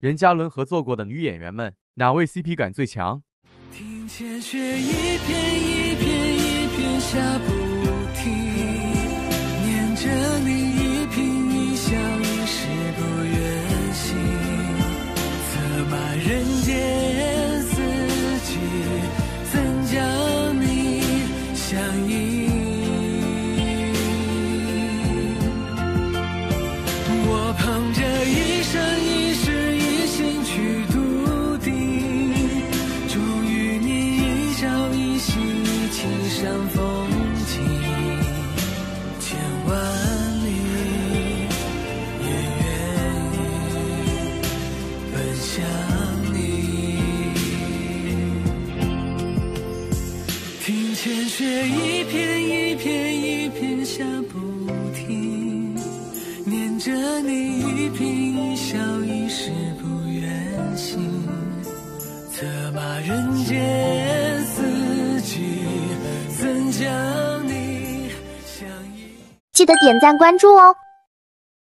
任嘉伦合作过的女演员们，哪位 CP 感最强？听见雪一片一片一片下不停，念着你一颦一笑一世不愿醒，策马人间一起上风景，千万里也愿意奔向你。庭前雪一片一片一片下不停，念着你一颦一笑一世不愿醒，策马人间，记得点赞关注哦。